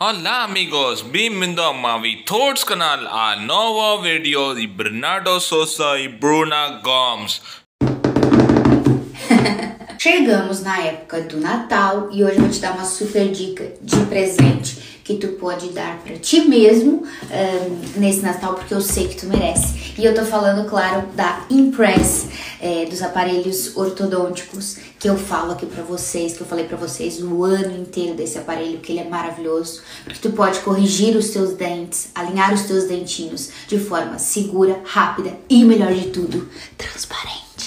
Olá amigos, bem-vindo a Mavi Thoughts canal, a nova vídeo de Bernardo Souza e Bruna Gomes. Chegamos na época do Natal e hoje eu vou te dar uma super dica de presente que tu pode dar para ti mesmo um, nesse Natal, porque eu sei que tu merece. E eu tô falando, claro, da Impress, é, dos aparelhos ortodônticos, que eu falo aqui para vocês, que eu falei para vocês o ano inteiro desse aparelho, que ele é maravilhoso, porque tu pode corrigir os teus dentes, alinhar os teus dentinhos de forma segura, rápida e, melhor de tudo, transparente.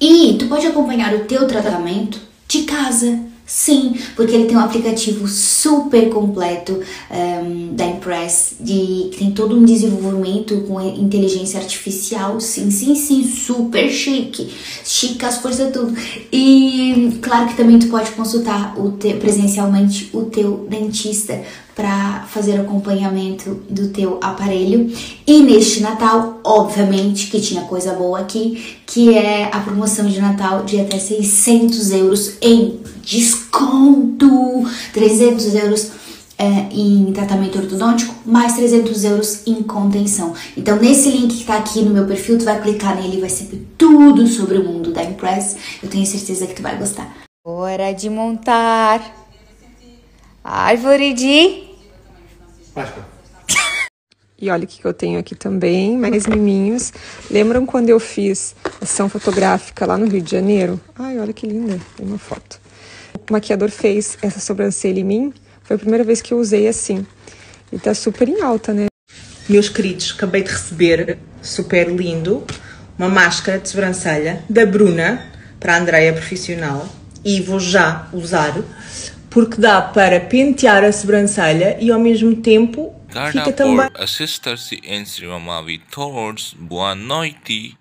E tu pode acompanhar o teu tratamento de casa Sim, porque ele tem um aplicativo super completo um, da Impress, de, que tem todo um desenvolvimento com inteligência artificial. Sim, sim, sim, super chique. Chique as forças tudo. E claro que também tu pode consultar o te, presencialmente o teu dentista para fazer acompanhamento do teu aparelho. E neste Natal, obviamente, que tinha coisa boa aqui, que é a promoção de Natal de até 600 euros em desconto, 300 euros é, em tratamento ortodôntico, mais 300 euros em contenção. Então, nesse link que tá aqui no meu perfil, tu vai clicar nele e vai saber tudo sobre o mundo da Impress. Eu tenho certeza que tu vai gostar. Hora de montar árvore de Páscoa. E olha o que eu tenho aqui também, mais miminhos. Lembram quando eu fiz ação fotográfica lá no Rio de Janeiro? Ai, olha que linda, tem uma foto. O maquiador fez essa sobrancelha em mim, foi a primeira vez que eu usei assim. E tá super em alta, né? Meus queridos, acabei de receber, super lindo, uma máscara de sobrancelha da Bruna, para a Andrea Profissional. E vou já usar porque dá para pentear a sobrancelha e ao mesmo tempo fica também. por assistir-se em. Boa noite.